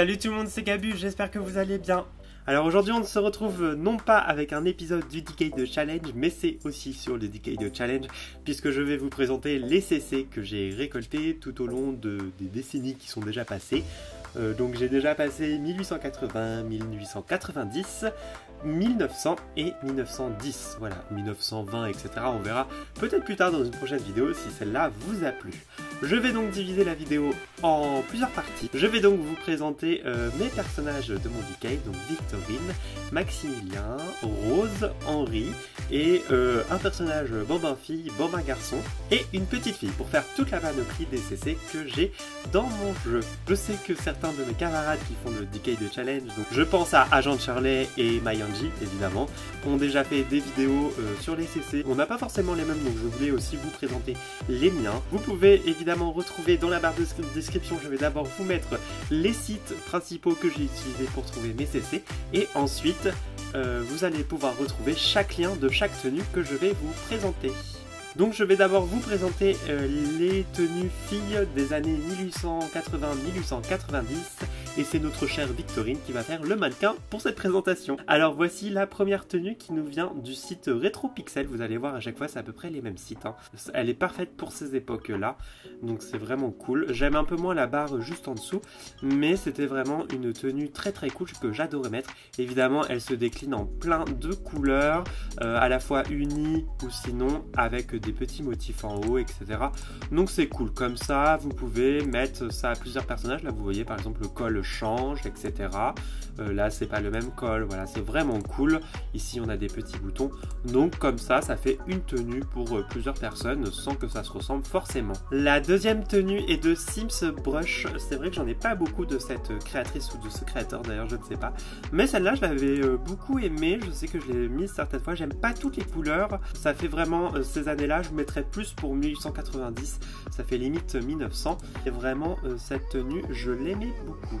Salut tout le monde, c'est Gabu, j'espère que vous allez bien. Alors aujourd'hui on se retrouve non pas avec un épisode du Decade Challenge, mais c'est aussi sur le Decade Challenge, puisque je vais vous présenter les CC que j'ai récoltés tout au long de, des décennies qui sont déjà passées. Euh, donc j'ai déjà passé 1880, 1890, 1900 et 1910. Voilà, 1920, etc. On verra peut-être plus tard dans une prochaine vidéo si celle-là vous a plu. Je vais donc diviser la vidéo en plusieurs parties. Je vais donc vous présenter euh, mes personnages de mon decade, donc Victorine, Maximilien, Rose, Henri et euh, un personnage bambin fille, bambin garçon et une petite fille pour faire toute la panoplie des CC que j'ai dans mon jeu. Je sais que certains de mes camarades qui font le Decade Challenge, donc je pense à Agent Shirley et Mayanji évidemment, ont déjà fait des vidéos euh, sur les CC. On n'a pas forcément les mêmes donc je voulais aussi vous présenter les miens. Vous pouvez évidemment retrouver dans la barre de description, je vais d'abord vous mettre les sites principaux que j'ai utilisés pour trouver mes CC et ensuite euh, vous allez pouvoir retrouver chaque lien de chaque tenue que je vais vous présenter. Donc je vais d'abord vous présenter euh, les tenues filles des années 1880-1890 et c'est notre chère Victorine qui va faire le mannequin pour cette présentation. Alors voici la première tenue qui nous vient du site RetroPixel, vous allez voir à chaque fois c'est à peu près les mêmes sites. Hein. Elle est parfaite pour ces époques là, donc c'est vraiment cool. J'aime un peu moins la barre juste en dessous, mais c'était vraiment une tenue très très cool que j'adorais mettre. Évidemment elle se décline en plein de couleurs, euh, à la fois unies ou sinon avec des petits motifs en haut, etc. Donc c'est cool, comme ça vous pouvez mettre ça à plusieurs personnages, là vous voyez par exemple le col change, etc. Euh, là, c'est pas le même col, voilà, c'est vraiment cool. Ici, on a des petits boutons. Donc, comme ça, ça fait une tenue pour euh, plusieurs personnes sans que ça se ressemble forcément. La deuxième tenue est de Sims Brush. C'est vrai que j'en ai pas beaucoup de cette créatrice ou de ce créateur, d'ailleurs, je ne sais pas. Mais celle-là, je l'avais euh, beaucoup aimée. Je sais que je l'ai mise certaines fois. J'aime pas toutes les couleurs. Ça fait vraiment ces années-là, je mettrais plus pour 1890. Ça fait limite 1900. Et vraiment, cette tenue, je l'aimais beaucoup.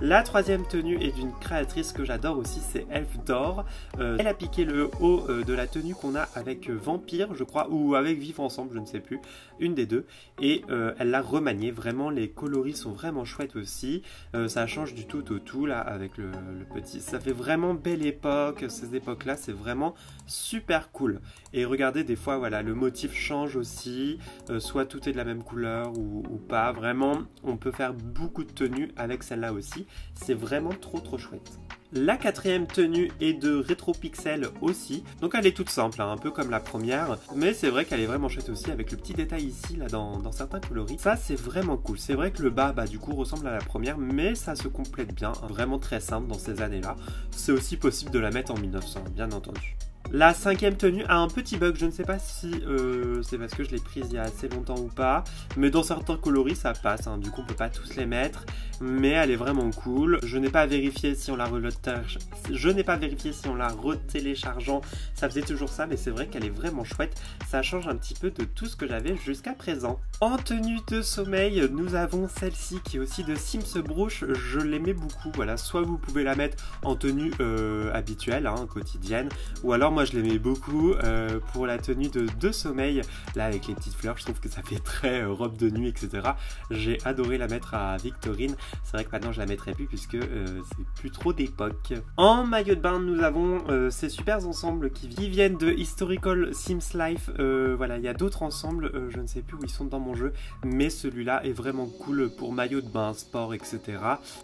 La troisième tenue est d'une créatrice que j'adore aussi, c'est Elf d'Or. Euh, elle a piqué le haut euh, de la tenue qu'on a avec euh, Vampire, je crois, ou avec Vivre Ensemble, je ne sais plus, une des deux. Et elle l'a remanié, vraiment les coloris sont vraiment chouettes aussi. ça change du tout au tout là avec le, petit. Ça fait vraiment belle époque, ces époques-là, c'est vraiment super cool. Et regardez, des fois, voilà, le motif change aussi, soit tout est de la même couleur ou, ou pas. Vraiment, on peut faire beaucoup de tenues avec celle-là aussi. C'est vraiment trop trop chouette. La quatrième tenue est de RetroPixel aussi, donc elle est toute simple, hein, un peu comme la première, mais c'est vrai qu'elle est vraiment chouette aussi avec le petit détail ici là dans, certains coloris. Ça c'est vraiment cool, c'est vrai que le bas bah, du coup ressemble à la première, mais ça se complète bien, vraiment très simple dans ces années-là. C'est aussi possible de la mettre en 1900, bien entendu. La cinquième tenue a un petit bug, je ne sais pas si euh, c'est parce que je l'ai prise il y a assez longtemps ou pas, mais dans certains coloris ça passe, hein. du coup on peut pas tous les mettre, mais elle est vraiment cool. Je n'ai pas vérifié si on la je n'ai pas vérifié si on la retéléchargeant, ça faisait toujours ça, mais c'est vrai qu'elle est vraiment chouette, ça change un petit peu de tout ce que j'avais jusqu'à présent. En tenue de sommeil, nous avons celle-ci qui est aussi de Sims Brush, je l'aimais beaucoup, voilà, soit vous pouvez la mettre en tenue euh, habituelle, hein, quotidienne, ou alors moi je l'aimais beaucoup euh, pour la tenue de, de sommeil, là avec les petites fleurs, je trouve que ça fait très euh, robe de nuit, etc. J'ai adoré la mettre à Victorine. C'est vrai que maintenant je la mettrai plus puisque euh, c'est plus trop d'époque. En maillot de bain, nous avons ces super ensembles qui viennent de Historical Sims Life. voilà, il y a d'autres ensembles, je ne sais plus où ils sont dans mon jeu, mais celui-là est vraiment cool pour maillot de bain, sport, etc.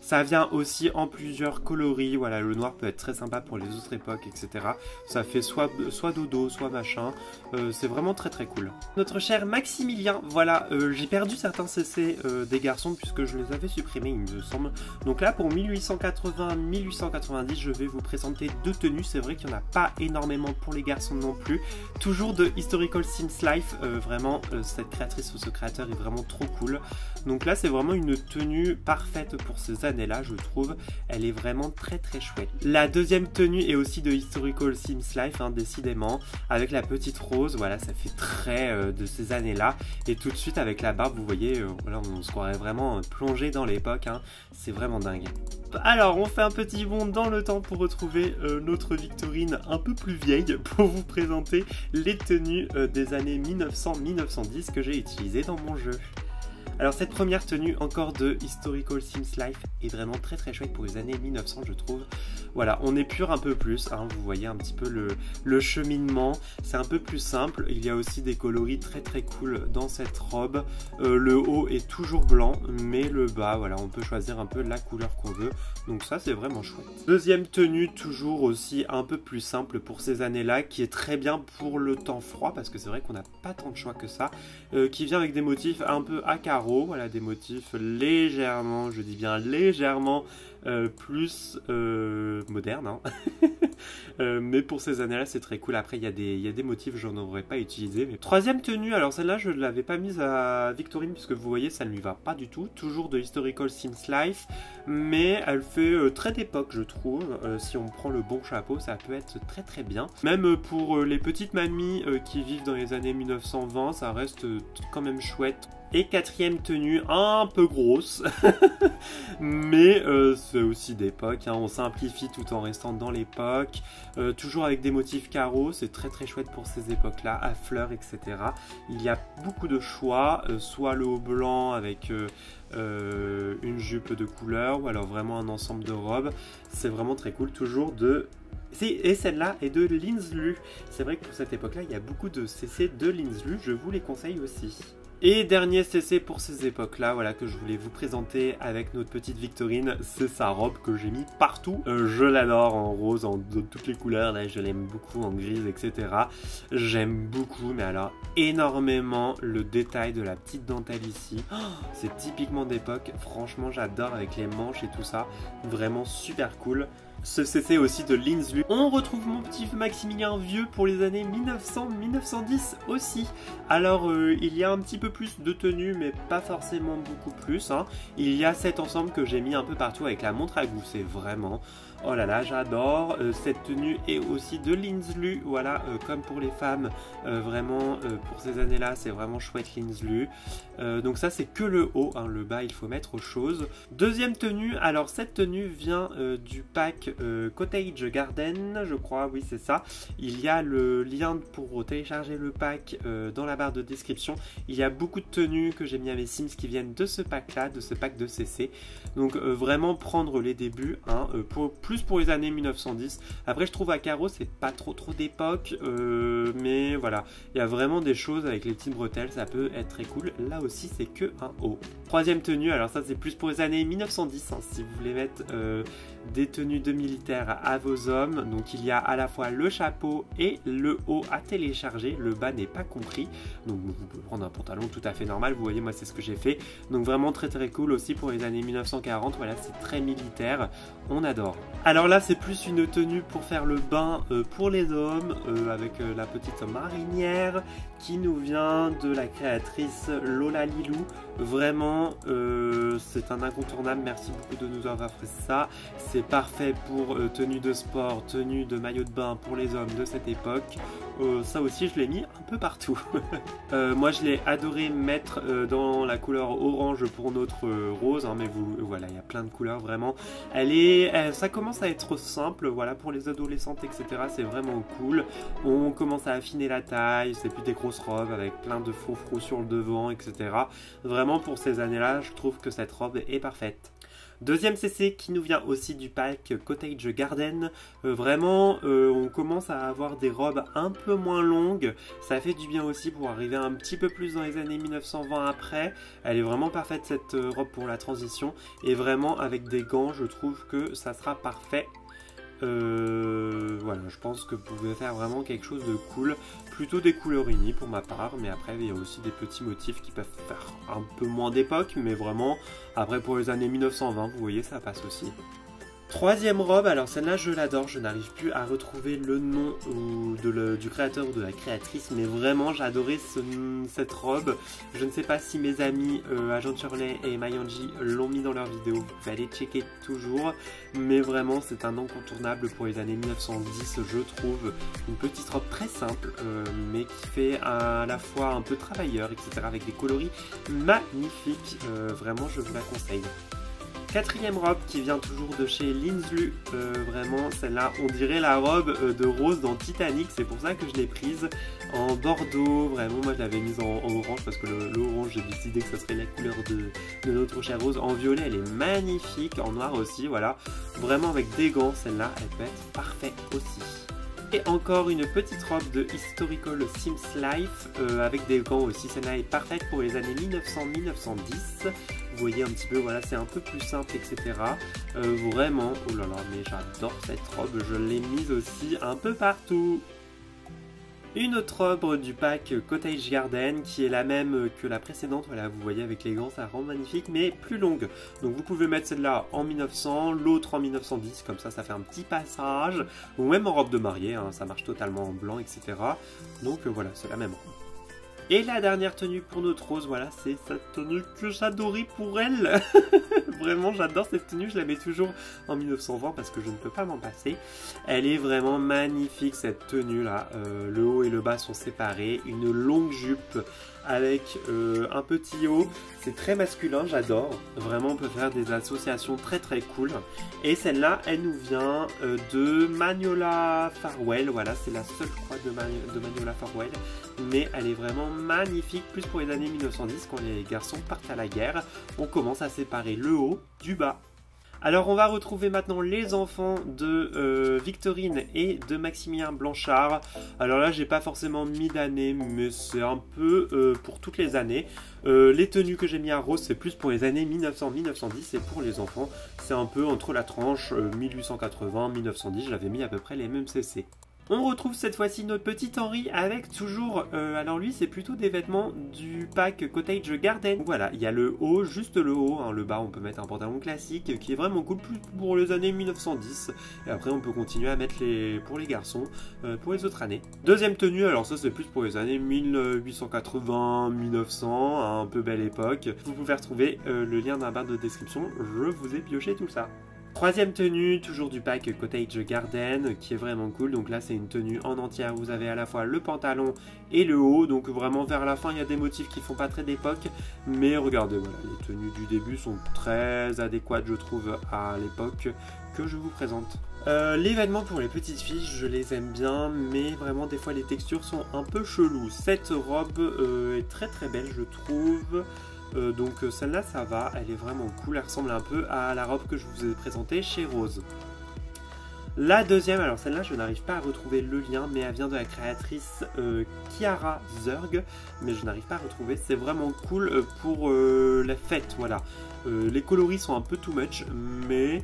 Ça vient aussi en plusieurs coloris. Voilà, le noir peut être très sympa pour les autres époques, etc. Ça fait soit, dodo, soit machin. Euh, c'est vraiment très très cool. Notre cher Maximilien, voilà, euh, j'ai perdu certains CC euh, des garçons puisque je les avais supprimés, il me semble. Donc là, pour 1880-1890, je vais vous présenter deux tenues. C'est vrai qu'il n'y en a pas énormément pour les garçons non plus. Toujours de Historical Sims Life, vraiment, cette créatrice ou ce créateur est vraiment trop cool. Donc là, c'est vraiment une tenue parfaite pour ces années-là, je trouve. Elle est vraiment très très chouette. La deuxième tenue est aussi de Historical Sims Life Hein, décidément. Avec la petite rose, voilà, ça fait très euh, de ces années-là. Et tout de suite, avec la barbe, vous voyez, euh, on se croirait vraiment plongé dans l'époque. Hein. C'est vraiment dingue. Alors, on fait un petit bond dans le temps pour retrouver euh, notre Victorine un peu plus vieille pour vous présenter les tenues des années 1900-1910 que j'ai utilisées dans mon jeu. Alors cette première tenue encore de Historical Sims Life est vraiment très très chouette pour les années 1900 je trouve. Voilà, on épure un peu plus, hein, vous voyez un petit peu le, cheminement, c'est un peu plus simple, il y a aussi des coloris très très cool dans cette robe. Euh, le haut est toujours blanc, mais le bas, voilà, on peut choisir un peu la couleur qu'on veut, donc ça c'est vraiment chouette. Deuxième tenue, toujours aussi un peu plus simple pour ces années-là, qui est très bien pour le temps froid, parce que c'est vrai qu'on n'a pas tant de choix que ça, euh, qui vient avec des motifs un peu à carreaux, voilà, des motifs légèrement, je dis bien légèrement euh, plus euh, moderne. Hein. Euh, mais pour ces années-là, c'est très cool. Après, il y, a des, y a des motifs que je n'aurais pas utilisé. Troisième tenue, alors celle-là, je ne l'avais pas mise à Victorine, puisque vous voyez, ça ne lui va pas du tout. Toujours de Historical Sims Life, mais elle fait très d'époque, je trouve. si on prend le bon chapeau, ça peut être très très bien. Même pour les petites mamies qui vivent dans les années 1920, ça reste quand même chouette. Et quatrième tenue, un peu grosse, mais euh, c'est aussi d'époque, hein. on simplifie tout en restant dans l'époque, euh, toujours avec des motifs carreaux, c'est très très chouette pour ces époques-là, à fleurs, etc. Il y a beaucoup de choix, euh, soit le haut blanc avec une jupe de couleur, ou alors vraiment un ensemble de robes, c'est vraiment très cool, toujours de et celle-là est de Linslu. C'est vrai que pour cette époque-là, il y a beaucoup de CC de Linslu, je vous les conseille aussi. Et dernier CC pour ces époques-là, voilà que je voulais vous présenter avec notre petite Victorine, c'est sa robe que j'ai mis partout. Euh, je l'adore en rose, en toutes les couleurs, là je l'aime beaucoup en grise, etc. J'aime beaucoup, mais alors énormément le détail de la petite dentelle ici. Oh, c'est typiquement d'époque, franchement j'adore avec les manches et tout ça, vraiment super cool ce CC aussi de Linslu. On retrouve mon petit Maximilien vieux pour les années 1900-1910 aussi. Alors euh, il y a un petit peu plus de tenues mais pas forcément beaucoup plus. Hein. Il y a cet ensemble que j'ai mis un peu partout avec la montre à gousset vraiment. Oh là là, j'adore. Euh, cette tenue est aussi de Linslu. Voilà, euh, comme pour les femmes, vraiment pour ces années-là, c'est vraiment chouette Linslu. donc ça, c'est que le haut. Hein. Le bas, il faut mettre aux choses. Deuxième tenue. Alors cette tenue vient du pack euh, Cottage Garden, je crois, oui c'est ça. Il y a le lien pour télécharger le pack euh, dans la barre de description. Il y a beaucoup de tenues que j'ai mis à mes Sims qui viennent de ce pack là, de ce pack de CC. Donc euh, vraiment prendre les débuts, hein, pour, plus pour les années 1910. Après je trouve à Caro c'est pas trop trop d'époque, mais voilà, il y a vraiment des choses avec les petites bretelles, ça peut être très cool. Là aussi c'est que un haut. Troisième tenue, alors ça c'est plus pour les années 1910, hein, si vous voulez mettre des tenues de militaire à vos hommes. Donc il y a à la fois le chapeau et le haut à télécharger. Le bas n'est pas compris. Donc vous pouvez prendre un pantalon tout à fait normal. Vous voyez, moi c'est ce que j'ai fait. Donc vraiment très très cool aussi pour les années 1940. Voilà, c'est très militaire. On adore. Alors là, c'est plus une tenue pour faire le bain euh, pour les hommes euh, avec euh, la petite marinière qui nous vient de la créatrice Lola Lilou. Vraiment, c'est un incontournable. Merci beaucoup de nous avoir fait ça. C'est parfait pour euh, tenue de sport, tenue de maillot de bain pour les hommes de cette époque. Euh, ça aussi, je l'ai mis un peu partout. Euh, moi, je l'ai adoré mettre dans la couleur orange pour notre rose, hein, mais vous, voilà, il y a plein de couleurs vraiment. Elle est, ça commence à être simple, voilà, pour les adolescentes, etc. C'est vraiment cool. On commence à affiner la taille, c'est plus des robes avec plein de faux frous sur le devant, etc. Vraiment, pour ces années-là, je trouve que cette robe est parfaite. Deuxième CC qui nous vient aussi du pack Cottage Garden. Euh, vraiment, euh, on commence à avoir des robes un peu moins longues. Ça fait du bien aussi pour arriver un petit peu plus dans les années 1920 après. Elle est vraiment parfaite cette euh, robe pour la transition. Et vraiment avec des gants, je trouve que ça sera parfait euh, voilà, je pense que vous pouvez faire vraiment quelque chose de cool. Plutôt des couleurs unies pour ma part, mais après il y a aussi des petits motifs qui peuvent faire un peu moins d'époque, mais vraiment, après pour les années 1920, vous voyez, ça passe aussi. Troisième robe, alors celle-là je l'adore, je n'arrive plus à retrouver le nom du créateur ou de la créatrice, mais vraiment j'adorais cette robe. Je ne sais pas si mes amis euh, Agent et Mayanji l'ont mis dans leur vidéo, vous pouvez aller checker toujours, mais vraiment c'est un incontournable pour les années 1910, je trouve. Une petite robe très simple, euh, mais qui fait à la fois un peu travailleur, etc. avec des coloris magnifiques, euh, vraiment je vous la conseille. Quatrième robe qui vient toujours de chez Linslu. Euh, vraiment, celle-là, on dirait la robe euh, de Rose dans Titanic. C'est pour ça que je l'ai prise en bordeaux. Vraiment, moi je l'avais mise en, orange parce que l'orange, j'ai décidé que ce serait la couleur de, notre chère Rose. En violet, elle est magnifique. En noir aussi, voilà. Vraiment avec des gants, celle-là, elle peut être parfaite aussi. Et encore une petite robe de Historical Sims Life euh, avec des gants aussi. Celle-là est parfaite pour les années 1900-1910. Vous voyez un petit peu, voilà, c'est un peu plus simple, etc. Euh, vraiment, oh là là, mais j'adore cette robe. Je l'ai mise aussi un peu partout. Une autre robe du pack Cottage Garden qui est la même que la précédente, voilà vous voyez avec les gants ça rend magnifique mais plus longue. Donc vous pouvez mettre celle-là en 1900, l'autre en 1910, comme ça ça fait un petit passage, ou même en robe de mariée, hein, ça marche totalement en blanc etc. Donc euh, voilà c'est la même. Et la dernière tenue pour notre rose, voilà, c'est cette tenue que j'adorais pour elle. vraiment, j'adore cette tenue, je la mets toujours en 1920 parce que je ne peux pas m'en passer. Elle est vraiment magnifique cette tenue là. Euh, le haut et le bas sont séparés, une longue jupe avec euh, un petit haut. C'est très masculin, j'adore. Vraiment, on peut faire des associations très très cool. Et celle-là, elle nous vient euh, de Magnola Farwell. Voilà, c'est la seule croix de, de Magnola Farwell. Mais elle est vraiment magnifique, plus pour les années 1910, quand les garçons partent à la guerre. On commence à séparer le haut du bas. Alors on va retrouver maintenant les enfants de euh, Victorine et de Maximilien Blanchard. Alors là j'ai pas forcément mis d'année mais c'est un peu euh, pour toutes les années. Euh, les tenues que j'ai mis à rose c'est plus pour les années 1900-1910 et pour les enfants c'est un peu entre la tranche 1880-1910 je l'avais mis à peu près les mêmes CC. On retrouve cette fois-ci notre petit Henri avec toujours, euh, alors lui c'est plutôt des vêtements du pack Cottage Garden. Voilà, il y a le haut, juste le haut, hein, le bas on peut mettre un pantalon classique qui est vraiment cool pour les années 1910. Et après on peut continuer à mettre les pour les garçons euh, pour les autres années. Deuxième tenue, alors ça c'est plus pour les années 1880, 1900, un peu belle époque. Vous pouvez retrouver euh, le lien dans la barre de description, je vous ai pioché tout ça. Troisième tenue, toujours du pack Cottage Garden, qui est vraiment cool. Donc là, c'est une tenue en entière. Vous avez à la fois le pantalon et le haut. Donc vraiment, vers la fin, il y a des motifs qui font pas très d'époque. Mais regardez, voilà, les tenues du début sont très adéquates, je trouve, à l'époque que je vous présente. Euh, les vêtements pour les petites filles, je les aime bien, mais vraiment des fois les textures sont un peu cheloues. Cette robe euh, est très très belle, je trouve. Euh, donc euh, celle-là ça va, elle est vraiment cool, elle ressemble un peu à la robe que je vous ai présentée chez Rose. La deuxième, alors celle-là je n'arrive pas à retrouver le lien, mais elle vient de la créatrice euh, Kiara Zurg, mais je n'arrive pas à retrouver, c'est vraiment cool pour la fête, voilà. les coloris sont un peu too much, mais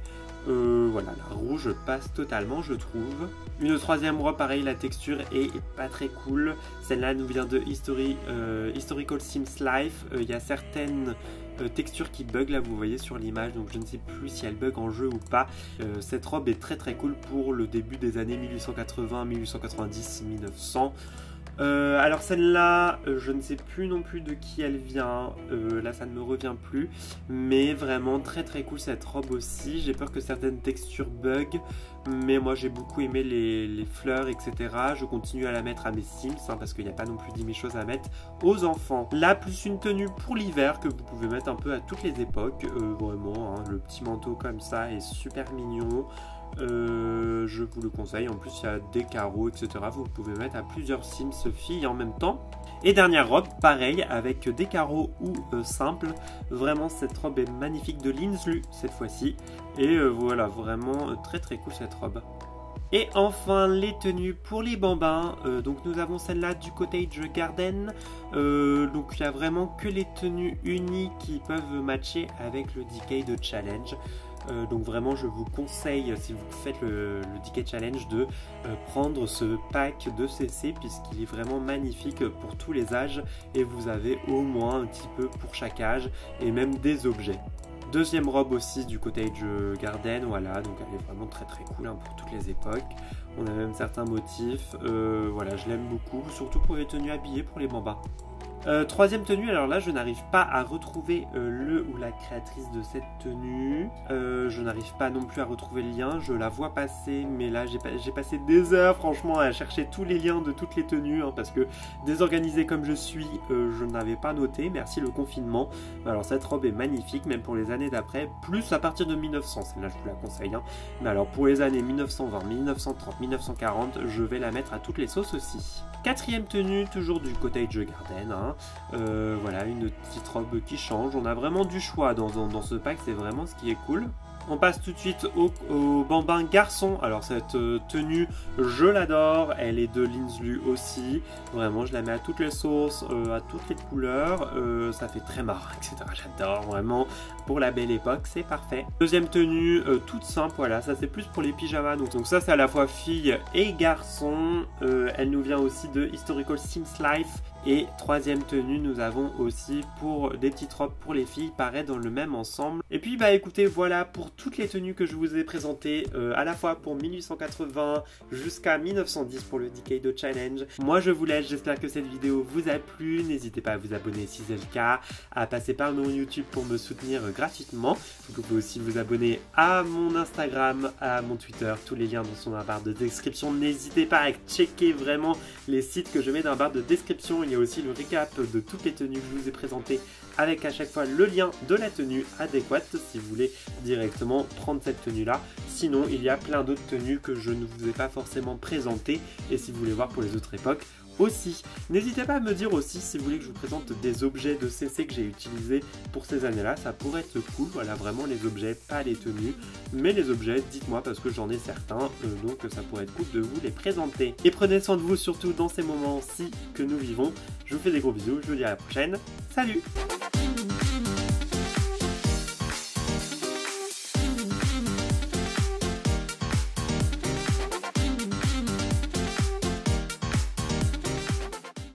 euh, voilà, la rouge passe totalement, je trouve. Une troisième robe, pareil, la texture est pas très cool. Celle-là nous vient de euh, Historical Sims Life. Euh, il y a certaines textures qui bug là, vous voyez sur l'image, donc je ne sais plus si elle bug en jeu ou pas. cette robe est très très cool pour le début des années 1880, 1890, 1900. Euh, alors celle-là, euh, je ne sais plus non plus de qui elle vient. Euh, là, ça ne me revient plus. Mais vraiment très très cool cette robe aussi. J'ai peur que certaines textures bug. Mais moi, j'ai beaucoup aimé les, fleurs, etc. Je continue à la mettre à mes Sims hein, parce qu'il n'y a pas non plus 10 000 choses à mettre aux enfants. Là, plus une tenue pour l'hiver que vous pouvez mettre un peu à toutes les époques. vraiment, hein. le petit manteau comme ça est super mignon. Euh, je vous le conseille. En plus, il y a des carreaux, etc. Vous pouvez mettre à plusieurs Sims filles en même temps. Et dernière robe, pareil, avec des carreaux ou euh, simples. Vraiment, cette robe est magnifique de Linslu cette fois-ci. Et euh, voilà, vraiment très très cool cette robe. Et enfin les tenues pour les bambins, donc nous avons celle-là du Cottage Garden, donc il n'y a vraiment que les tenues unies qui peuvent matcher avec le Decay de Challenge. Euh, donc vraiment je vous conseille si vous faites le, le challenge de euh, prendre ce pack de CC puisqu'il est vraiment magnifique pour tous les âges et vous avez au moins un petit peu pour chaque âge et même des objets. Deuxième robe aussi du Cottage Garden, voilà, donc elle est vraiment très très cool hein, pour toutes les époques. On a même certains motifs, euh, voilà, je l'aime beaucoup, surtout pour les tenues habillées pour les bambins. Euh, troisième tenue, alors là je n'arrive pas à retrouver euh, le ou la créatrice de cette tenue. Euh, je n'arrive pas non plus à retrouver le lien, je la vois passer, mais là j'ai passé des heures franchement à chercher tous les liens de toutes les tenues, hein, parce que désorganisé comme je suis, je n'avais pas noté, merci le confinement. Alors cette robe est magnifique, même pour les années d'après, plus à partir de 1900, celle-là je vous la conseille. Hein. Mais alors pour les années 1920, 1930, 1940, je vais la mettre à toutes les sauces aussi. Quatrième tenue, toujours du Cottage Garden. Hein. Euh, voilà, une petite robe qui change. On a vraiment du choix dans, dans ce pack, c'est vraiment ce qui est cool. On passe tout de suite au, bambin garçon. Alors cette euh, tenue, je l'adore. Elle est de Linslu aussi. Vraiment, je la mets à toutes les sauces, euh, à toutes les couleurs. Euh, ça fait très marrant, etc. J'adore vraiment. Pour la belle époque, c'est parfait. Deuxième tenue, toute simple. Voilà, ça c'est plus pour les pyjamas. Donc, donc ça c'est à la fois fille et garçon. elle nous vient aussi de Historical Sims Life. Et troisième tenue, nous avons aussi pour des petites robes pour les filles, pareil dans le même ensemble. Et puis bah écoutez, voilà pour toutes les tenues que je vous ai présentées, euh, à la fois pour 1880 jusqu'à 1910 pour le Decade Challenge. Moi je vous laisse, j'espère que cette vidéo vous a plu. N'hésitez pas à vous abonner si c'est le cas, à passer par mon YouTube pour me soutenir gratuitement. Vous pouvez aussi vous abonner à mon Instagram, à mon Twitter, tous les liens sont dans la barre de description. N'hésitez pas à checker vraiment les sites que je mets dans la barre de description aussi le recap de toutes les tenues que je vous ai présentées avec à chaque fois le lien de la tenue adéquate si vous voulez directement prendre cette tenue là. Sinon, il y a plein d'autres tenues que je ne vous ai pas forcément présentées et si vous voulez voir pour les autres époques, aussi. N'hésitez pas à me dire aussi si vous voulez que je vous présente des objets de CC que j'ai utilisés pour ces années-là. Ça pourrait être cool, voilà, vraiment les objets, pas les tenues. Mais les objets, dites-moi parce que j'en ai certains, euh, donc ça pourrait être cool de vous les présenter. Et prenez soin de vous surtout dans ces moments-ci que nous vivons. Je vous fais des gros bisous, je vous dis à la prochaine. Salut